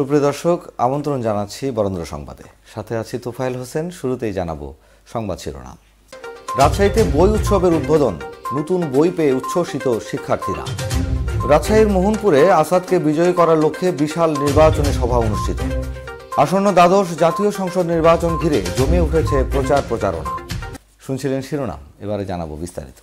সুপ্রিয় দর্শক, আমন্ত্রণ জানাচ্ছি বরেন্দ্র সংবাদে। সাথে আছি তোফায়েল হোসেন, শুরুতেই জানাব সংবাদ শিরোনাম। রাজশাহীতে বই উৎসবের উদ্বোধন, নতুন বই পেয়ে উচ্ছ্বসিত শিক্ষার্থীরা। রাজশাহীর মোহনপুরে আসাদকে বিজয়ী করার লক্ষ্যে বিশাল নির্বাচনী সভা অনুষ্ঠিত। আসন্ন দ্বাদশ জাতীয় সংসদ নির্বাচন ঘিরে জমে উঠেছে প্রচার প্রচারণা। শুনছিলেন শিরোনাম, এবারে জানাব বিস্তারিত।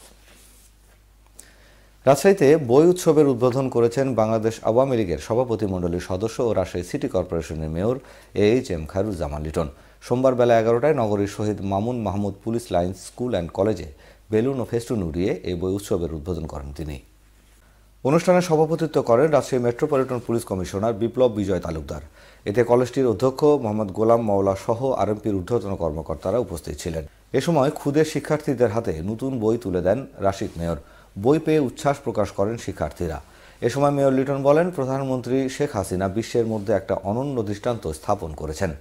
রাজশাহীতে বই উৎসবের উদ্বোধন করেছেন বাংলাদেশ আওয়ামী লীগের সভাপতিমণ্ডলীর সদস্য ও রাজশাহী সিটি কর্পোরেশনের mayor A H M Khairuzzaman Liton. সোমবার বেলা এগারোটায় নগরীর Shahid Mamun Mahmud police line school and কলেজে বেলুন ও ফেস্টুন উড়িয়ে এই বই উৎসবের উদ্বোধন করেন তিনি। অনুষ্ঠানে সভাপতিত্ব করেন Rajshahi metropolitan police commissioner Biplob Bijoy Talukdar. এতে কলেজটির অধ্যক্ষ মোহাম্মদ গোলাম মাওলা সহ আরএমপির ঊর্ধ্বতন কর্মকর্তারা উপস্থিত ছিলেন। এ সময় ক্ষুদে শিক্ষার্থীদের হাতে নতুন বই তুলে দেন রাশিদ মেয়র। বই পেয়ে উচ্ছ্বাস প্রকাশ করেন শিক্ষার্থীরা। এ সময় মেয়র লিটন বলেন, প্রধানমন্ত্রী শেখ হাসিনা বিশ্বের মধ্যে একটা অনন্য দৃষ্টান্ত স্থাপন করেছেন।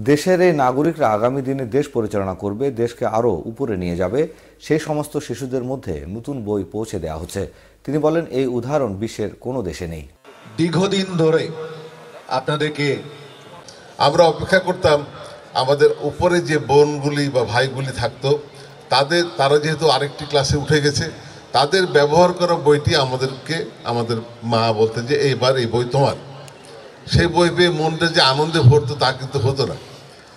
দেশের এই নাগরিকরা আগামী দিনে দেশ পরিচালনা করবে, দেশকে আরও উপরে নিয়ে যাবে। সেই সমস্ত শিশুদের মধ্যে নতুন বই পৌঁছে দেওয়া হচ্ছে। তিনি বলেন, এই উদাহরণ বিশ্বের কোনো দেশে নেই। দীর্ঘদিন ধরে আপনাদেরকে আমরা অপেক্ষা করতাম, আমাদের উপরে যে বোনগুলি বা ভাইগুলি থাকতো, তাদের, তারা যেহেতু আরেকটি ক্লাসে উঠে গেছে তাদের ব্যবহার করা বইটি আমাদেরকে, আমাদের মা বলতেন যে, এইবার এই বই তোমার। সেই বই পেয়ে মনটা যে আনন্দে ভরতো, তা কিন্তু হতো না।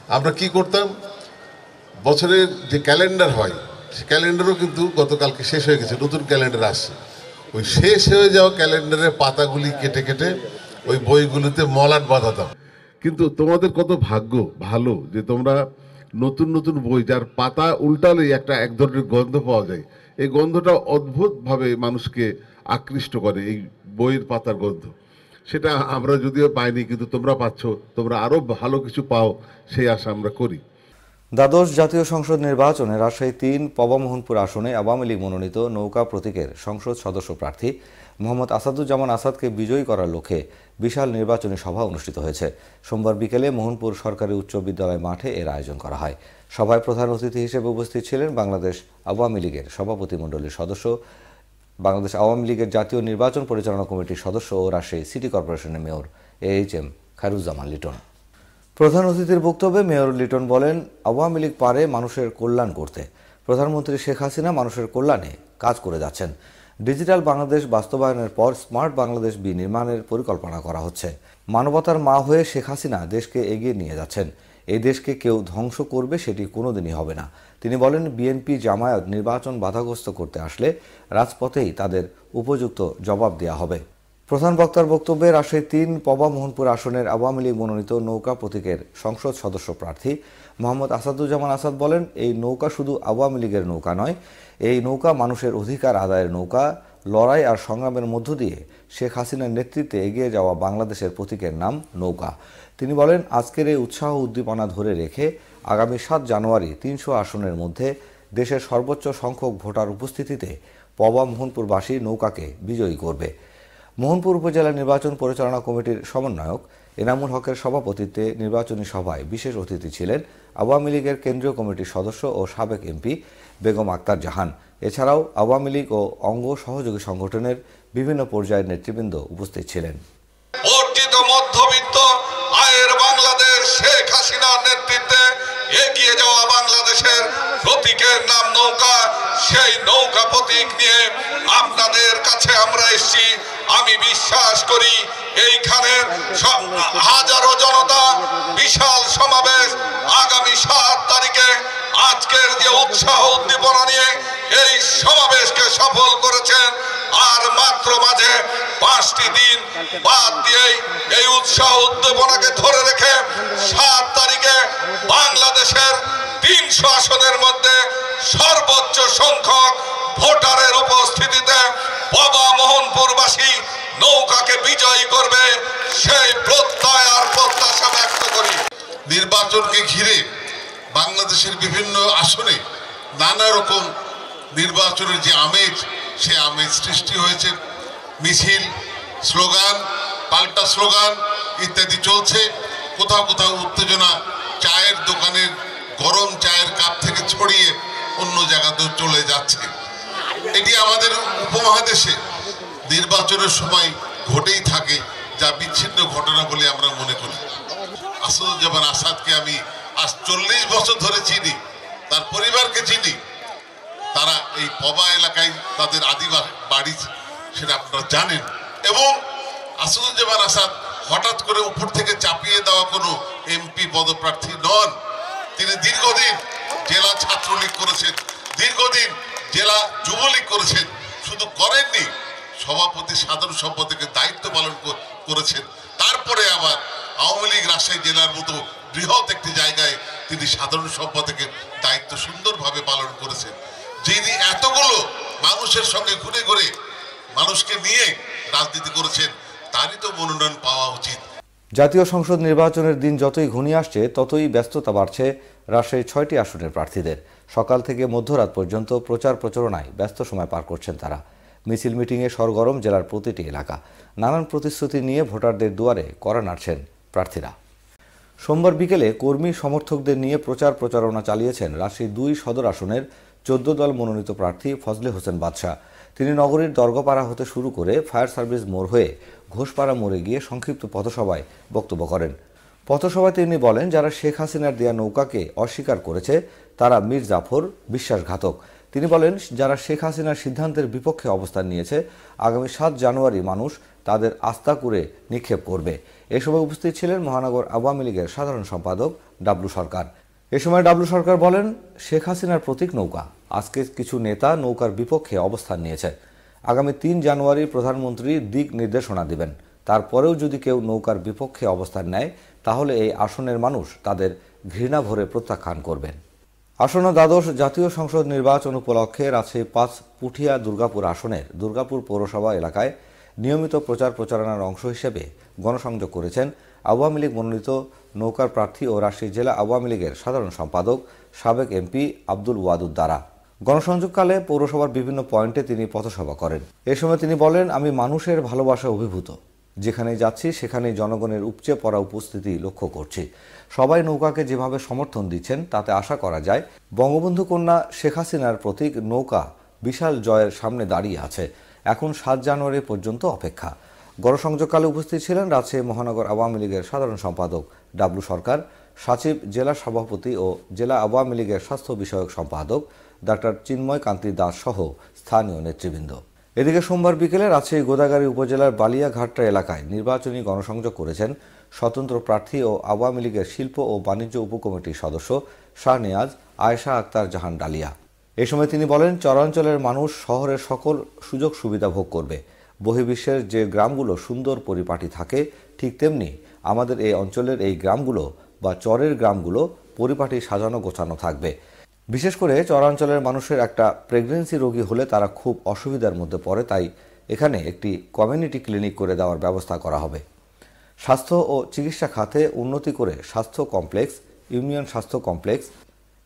আমরা কি করতাম? বছরের যে ক্যালেন্ডার হয়, সে ক্যালেন্ডারও কিন্তু গতকালকে শেষ হয়ে গেছে, নতুন ক্যালেন্ডার আসছে। ওই শেষ হয়ে যাওয়া ক্যালেন্ডারের পাতাগুলি কেটে কেটে ওই বইগুলিতে মলাট বাঁধাতাম। কিন্তু তোমাদের কত ভাগ্য ভালো যে তোমরা নতুন নতুন বই, যার পাতা উল্টালেই একটা এক ধরনের গন্ধ পাওয়া যায়। এই গন্ধটা অদ্ভুতভাবে মানুষকে আকৃষ্ট করে, এই বইয়ের পাতার গন্ধ। সেটা আমরা যদিও পাইনি, কিন্তু তোমরা পাচ্ছ, তোমরা আরও ভালো কিছু পাও, সেই আশা আমরা করি। দ্বাদশ জাতীয় সংসদ নির্বাচনে রাজশাহী তিন পবামোহনপুর আসনে আওয়ামী লীগ মনোনীত নৌকা প্রতীকের সংসদ সদস্য প্রার্থী মোহাম্মদ আসাদুজ্জামান আসাদকে বিজয়ী করার লক্ষ্যে বিশাল নির্বাচনী সভা অনুষ্ঠিত হয়েছে। সোমবার বিকেলে মোহনপুর সরকারি উচ্চ বিদ্যালয় মাঠে এর আয়োজন করা হয়। সভায় প্রধান অতিথি হিসেবে উপস্থিত ছিলেন বাংলাদেশ আওয়ামী লীগের সভাপতিমণ্ডলীর সদস্য, বাংলাদেশ আওয়ামী লীগের জাতীয় নির্বাচন পরিচালনা কমিটির সদস্য ও রাজশাহী সিটি কর্পোরেশনের mayor A H M Khairuzzaman Liton. প্রধান অতিথির বক্তব্যে মেয়র লিটন বলেন, আওয়ামী লীগ পারে মানুষের কল্যাণ করতে। প্রধানমন্ত্রী শেখ হাসিনা মানুষের কল্যাণে কাজ করে যাচ্ছেন। ডিজিটাল বাংলাদেশ বাস্তবায়নের পর স্মার্ট বাংলাদেশ বি নির্মাণের পরিকল্পনা করা হচ্ছে। মানবতার মা হয়ে শেখ হাসিনা দেশকে এগিয়ে নিয়ে যাচ্ছেন। এই দেশকে কেউ ধ্বংস করবে সেটি কোনোদিনই হবে না। তিনি বলেন, বিএনপি জামায়াত নির্বাচন বাধাগ্রস্ত করতে আসলে রাজপথেই তাদের উপযুক্ত জবাব দেওয়া হবে। প্রধান বক্তার বক্তব্যে রাজশাহী তিন পবা মোহনপুর আসনের আওয়ামী লীগ মনোনীত নৌকা প্রতীকের সংসদ সদস্য প্রার্থী মোহাম্মদ আসাদুজ্জামান আসাদ বলেন, এই নৌকা শুধু আওয়ামী লীগের নৌকা নয়, এই নৌকা মানুষের অধিকার আদায়ের নৌকা, লড়াই আর সংগ্রামের মধ্য দিয়ে শেখ হাসিনার নেতৃত্বে এগিয়ে যাওয়া বাংলাদেশের প্রতীকের নাম নৌকা। তিনি বলেন, আজকের এই উৎসাহ উদ্দীপনা ধরে রেখে আগামী সাত জানুয়ারি তিনশো আসনের মধ্যে দেশের সর্বোচ্চ সংখ্যক ভোটার উপস্থিতিতে পবা মোহনপুরবাসী নৌকাকে বিজয়ী করবে। মোহনপুর উপজেলা নির্বাচন পরিচালনা কমিটির সমন্বয়ক এনামুল হকের সভাপতিত্বে নির্বাচনী সভায় বিশেষ অতিথি ছিলেন আওয়ামী লীগের কেন্দ্রীয় কমিটির সদস্য ও সাবেক এমপি বেগম আক্তার জাহান। এছাড়াও আওয়ামী লীগ ও অঙ্গ সহযোগী সংগঠনের বিভিন্ন পর্যায়ের নেতৃবৃন্দ উপস্থিত ছিলেন। অর্জিত মধ্যবিত্ত আয়ের বাংলাদেশ শেখ হাসিনার নেতৃত্বে এগিয়ে যাওয়া বাংলাদেশের প্রতীকের নাম নৌকা, সেই নৌকা প্রতীক নিয়ে আপনাদের আমরা এসেছি, আমি বিশ্বাস করি এইখানে সব হাজারো জনতা বিশাল সমাবেশ আগামী সাত তারিখে আজকের যে উৎসাহ উদ্দীপনা নিয়ে এই সমাবেশকে সফল করেছেন, আর মাত্র মাঝে পাঁচটি দিন বাদ দিয়েই এই উৎসাহ উদ্দীপনাকে ধরে রেখে সাত তারিখে বাংলাদেশের তিনশো আসনের মধ্যে সর্বোচ্চ সংখ্যক ভোটারের উপস্থিতিতে বাবা মোহনপুরবাসী নৌকাকে বিজয়ী করবে, সেই প্রত্যয় আর প্রত্যাশা ব্যক্ত করি। নির্বাচনকে ঘিরে বাংলাদেশের বিভিন্ন আসনে নানা রকম নির্বাচনের যে আমেজ, সে আমেজ সৃষ্টি হয়েছে। মিছিল, স্লোগান, পাল্টা স্লোগান ইত্যাদি চলছে। কোথাও কোথাও উত্তেজনা, চায়ের দোকানের গরম চায়ের কাপ থেকে ছড়িয়ে অন্য জায়গাতেও চলে যাচ্ছে। এটি আমাদের উপমহাদেশে নির্বাচনের সময় ঘটেই থাকে যা বিচ্ছিন্ন ঘটনা বলে আমরা মনে করি। আসাদুজ্জামান আসাদকে আমি আজ চল্লিশ বছর ধরে চিনি, তার পরিবারকে চিনি। তারা এই পবা এলাকায় তাদের আদিবাস বাড়ি, সেটা আপনারা জানেন। এবং আসাদুজ্জামান আসাদ হঠাৎ করে উপর থেকে চাপিয়ে দেওয়া কোনো এমপি পদপ্রার্থী নন। তিনি দীর্ঘদিন জেলা ছাত্রলীগ করেছেন। দীর্ঘদিন জেলা যুবলীগ করেছেন। শুধু করেননি, সভাপতি সাধারণ সম্পাদকের দায়িত্ব পালন করেছেন। তারপরে আবার আওয়ামী লীগ রাজশাহী জেলার মতো বৃহৎ একটি জায়গায় তিনি সাধারণ সম্পাদকের দায়িত্ব সুন্দরভাবে পালন করেছেন। যিনি এতগুলো মানুষের সঙ্গে ঘুরে ঘুরে মানুষকে নিয়ে রাজনীতি করেছেন, তারই তো মনোনয়ন পাওয়া উচিত। জাতীয় সংসদ নির্বাচনের দিন যতই ঘনিয়ে আসছে, ততই ব্যস্ততা বাড়ছে রাজশাহীর ছয়টি আসনের প্রার্থীদের। সকাল থেকে মধ্যরাত পর্যন্ত প্রচার প্রচারণায় ব্যস্ত সময় পার করছেন তারা। মিছিল মিটিংয়ে সরগরম জেলার প্রতিটি এলাকা। নানান প্রতিশ্রুতি নিয়ে ভোটারদের দুয়ারে করা নাড়ছেন প্রার্থীরা। সোমবার বিকেলে কর্মী সমর্থকদের নিয়ে প্রচার প্রচারণা চালিয়েছেন রাজশাহী দুই সদর আসনের চোদ্দ দল মনোনীত প্রার্থী ফজলে হোসেন বাদশাহ। তিনি নগরীর দর্গপাড়া হতে শুরু করে ফায়ার সার্ভিস মোড় হয়ে ঘোষপাড়া মোড়ে গিয়ে সংক্ষিপ্ত পথসভায় বক্তব্য করেন। পথসভায় তিনি বলেন, যারা শেখ হাসিনার দেয়া নৌকাকে অস্বীকার করেছে, তারা মীর জাফর বিশ্বাসঘাতক। তিনি বলেন, যারা শেখ হাসিনার সিদ্ধান্তের বিপক্ষে অবস্থান নিয়েছে, আগামী সাত জানুয়ারি মানুষ তাদের আস্থা করে নিক্ষেপ করবে। এ সময় উপস্থিত ছিলেন মহানগর আওয়ামী লীগের সাধারণ সম্পাদক ডাবলু সরকার। এ সময় ডাবলু সরকার বলেন, শেখ হাসিনার প্রতীক নৌকা। আজকে কিছু নেতা নৌকার বিপক্ষে অবস্থান নিয়েছে। আগামী তিন জানুয়ারি প্রধানমন্ত্রী দিক নির্দেশনা দিবেন। তারপরেও যদি কেউ নৌকার বিপক্ষে অবস্থান নেয়, তাহলে এই আসনের মানুষ তাদের ঘৃণা ভরে প্রত্যাখ্যান করবেন। আসন্ন দ্বাদশ জাতীয় সংসদ নির্বাচন উপলক্ষে রাজশাহী পাঁচ পুঠিয়া দুর্গাপুর আসনের দুর্গাপুর পৌরসভা এলাকায় নিয়মিত প্রচার প্রচারণার অংশ হিসেবে গণসংযোগ করেছেন আওয়ামী লীগ মনোনীত নৌকার প্রার্থী ও রাজশাহী জেলা আওয়ামী লীগের সাধারণ সম্পাদক, সাবেক এমপি আব্দুল ওয়াদুদ দ্বারা। গণসংযোগকালে পৌরসভার বিভিন্ন পয়েন্টে তিনি পথসভা করেন। এ সময় তিনি বলেন, আমি মানুষের ভালোবাসা অভিভূত। যেখানে যাচ্ছি সেখানে জনগণের উপচে পড়া উপস্থিতি লক্ষ্য করছি। সবাই নৌকাকে যেভাবে সমর্থন দিচ্ছেন, তাতে আশা করা যায়, বঙ্গবন্ধু কন্যা শেখ হাসিনার প্রতীক নৌকা বিশাল জয়ের সামনে দাঁড়িয়ে আছে। এখন সাত জানুয়ারি পর্যন্ত অপেক্ষা। গণসংযোগকালে উপস্থিত ছিলেন রাজশাহী মহানগর আওয়ামী লীগের সাধারণ সম্পাদক ডাবলু সরকার সচিব জেলা সভাপতি ও জেলা আওয়ামী লীগের স্বাস্থ্য বিষয়ক সম্পাদক ডাক্তার চিন্ময় কান্তি দাস সহ স্থানীয় নেতৃবৃন্দ। এদিকে সোমবার বিকেলে রাজশাহী গোদাগাড়ী উপজেলার বালিয়াঘাটটা এলাকায় নির্বাচনী গণসংযোগ করেছেন স্বতন্ত্র প্রার্থী ও আওয়ামী লীগের শিল্প ও বাণিজ্য উপকমিটির সদস্য শাহনেয়াজ আয়েশা আক্তার জাহান ডালিয়া। এ সময় তিনি বলেন, চরাঞ্চলের মানুষ শহরের সকল সুযোগ সুবিধা ভোগ করবে। বহির্বিশ্বের যে গ্রামগুলো সুন্দর পরিপাটি থাকে, ঠিক তেমনি আমাদের এই অঞ্চলের এই গ্রামগুলো বা চরের গ্রামগুলো পরিপাটি, সাজানো, গোছানো থাকবে। বিশেষ করে চরাঞ্চলের মানুষের একটা প্রেগনেন্সি রোগী হলে তারা খুব অসুবিধার মধ্যে পড়ে, তাই এখানে একটি কমিউনিটি ক্লিনিক করে দেওয়ার ব্যবস্থা করা হবে। স্বাস্থ্য ও চিকিৎসা খাতে উন্নতি করে স্বাস্থ্য কমপ্লেক্স ইউনিয়ন স্বাস্থ্য কমপ্লেক্স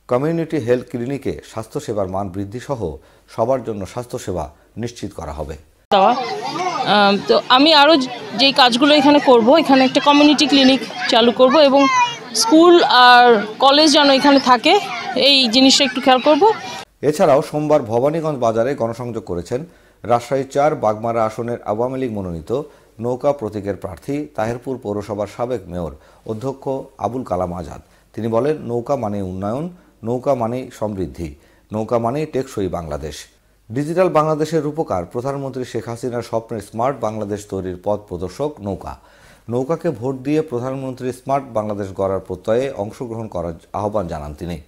কমিউনিটি হেলথ ক্লিনিকে স্বাস্থ্যসেবার মান বৃদ্ধি সহ সবার জন্য স্বাস্থ্যসেবা নিশ্চিত করা হবে। তো আমি আরও যেই কাজগুলো এখানে করব, এখানে একটা কমিউনিটি ক্লিনিক চালু করব এবং স্কুল আর কলেজ যেন এখানে থাকে, এই জিনিসটা একটু খেয়াল করব। এছাড়াও সোমবার ভবানীগঞ্জ বাজারে গণসংযোগ করেছেন রাজশাহী চার বাগমারা আসনের আওয়ামী লীগ মনোনীত নৌকা প্রতীকের প্রার্থী তাহেরপুর পৌরসভার সাবেক মেয়র অধ্যক্ষ আবুল কালাম আজাদ। তিনি বলেন, নৌকা মানে উন্নয়ন, নৌকা মানে সমৃদ্ধি, নৌকা মানে টেকসই বাংলাদেশ। ডিজিটাল বাংলাদেশের রূপকার, প্রধানমন্ত্রী শেখ হাসিনার স্বপ্নের স্মার্ট বাংলাদেশ তৈরির পথ প্রদর্শক নৌকা। নৌকাকে ভোট দিয়ে প্রধানমন্ত্রী স্মার্ট বাংলাদেশ গড়ার প্রত্যয়ে অংশগ্রহণ করার আহ্বান জানান তিনি।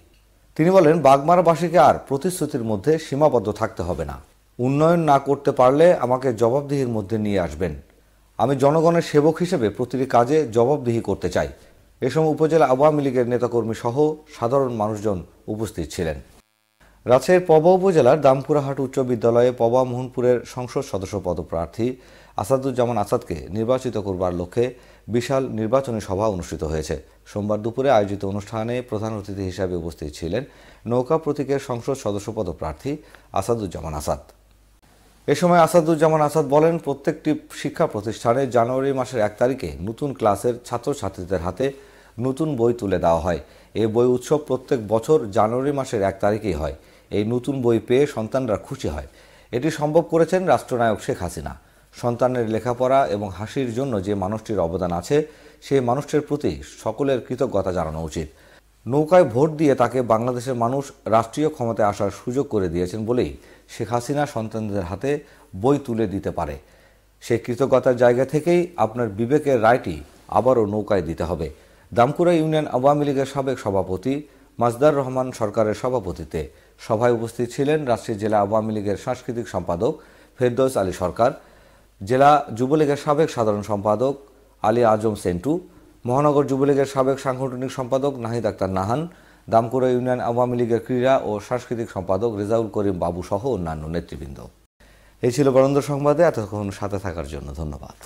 তিনি বলেন, বাগমারাবাসীকে আর প্রতিশ্রুতির মধ্যে সীমাবদ্ধ থাকতে হবে না। উন্নয়ন না করতে পারলে আমাকে জবাবদিহির মধ্যে নিয়ে আসবেন। আমি জনগণের সেবক হিসেবে প্রতিটি কাজে জবাবদিহি করতে চাই। এ সময় উপজেলা আওয়ামী লীগের নেতাকর্মী সহ সাধারণ মানুষজন উপস্থিত ছিলেন। রাজশাহীর পবা উপজেলার দামপুরাহাট উচ্চ বিদ্যালয়ে পবা মোহনপুরের সংসদ সদস্য পদপ্রার্থী আসাদুজ্জামান আসাদকে নির্বাচিত করবার লক্ষ্যে বিশাল নির্বাচনী সভা অনুষ্ঠিত হয়েছে। সোমবার দুপুরে আয়োজিত অনুষ্ঠানে প্রধান অতিথি হিসাবে উপস্থিত ছিলেন নৌকা প্রতীকের সংসদ সদস্য পদপ্রার্থী আসাদুজ্জামান আসাদ। এ সময় আসাদুজ্জামান আসাদ বলেন, প্রত্যেকটি শিক্ষা প্রতিষ্ঠানে জানুয়ারি মাসের এক তারিখে নতুন ক্লাসের ছাত্রছাত্রীদের হাতে নতুন বই তুলে দেওয়া হয়। এ বই উৎসব প্রত্যেক বছর জানুয়ারি মাসের এক তারিখেই হয়। এই নতুন বই পেয়ে সন্তানরা খুশি হয়। এটি সম্ভব করেছেন রাষ্ট্রনায়ক শেখ হাসিনা। সন্তানের লেখাপড়া এবং হাসির জন্য যে মানুষটির অবদান আছে, সেই মানুষটির প্রতি সকলের কৃতজ্ঞতা জানানো উচিত। নৌকায় ভোট দিয়ে তাকে বাংলাদেশের মানুষ রাষ্ট্রীয় ক্ষমতায় আসার সুযোগ করে দিয়েছেন বলেই শেখ হাসিনা সন্তানদের হাতে বই তুলে দিতে পারে। সেই কৃতজ্ঞতার জায়গা থেকেই আপনার বিবেকের রায়টি আবারও নৌকায় দিতে হবে। দামকুড়া ইউনিয়ন আওয়ামী লীগের সাবেক সভাপতি মাজদার রহমান সরকারের সভাপতিত্বে সভায় উপস্থিত ছিলেন রাজশাহী জেলা আওয়ামী লীগের সাংস্কৃতিক সম্পাদক ফেরদৌস আলী সরকার, জেলা যুবলীগের সাবেক সাধারণ সম্পাদক আলী আজম সেন্টু, মহানগর যুবলীগের সাবেক সাংগঠনিক সম্পাদক নাহিদ আক্তার নাহান দামকুড়া ইউনিয়ন আওয়ামী লীগের ক্রীড়া ও সাংস্কৃতিক সম্পাদক রেজাউল করিম বাবু সহ অন্যান্য নেতৃবৃন্দ। এই ছিল বরেন্দ্র সংবাদে, এতক্ষণ সাথে থাকার জন্য ধন্যবাদ।